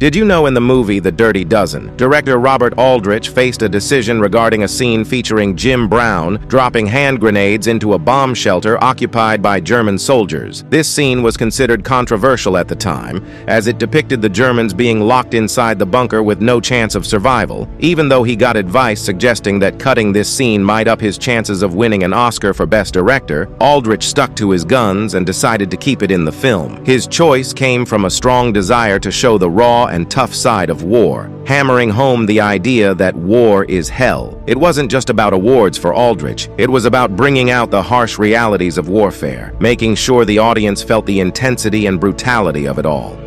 Did you know in the movie The Dirty Dozen, director Robert Aldrich faced a decision regarding a scene featuring Jim Brown dropping hand grenades into a bomb shelter occupied by German soldiers? This scene was considered controversial at the time, as it depicted the Germans being locked inside the bunker with no chance of survival, even though he got advice suggesting that cutting this scene might up his chances of winning an Oscar for Best Director, Aldrich stuck to his guns and decided to keep it in the film. His choice came from a strong desire to show the raw and tough side of war, hammering home the idea that war is hell. It wasn't just about awards for Aldrich, it was about bringing out the harsh realities of warfare, making sure the audience felt the intensity and brutality of it all.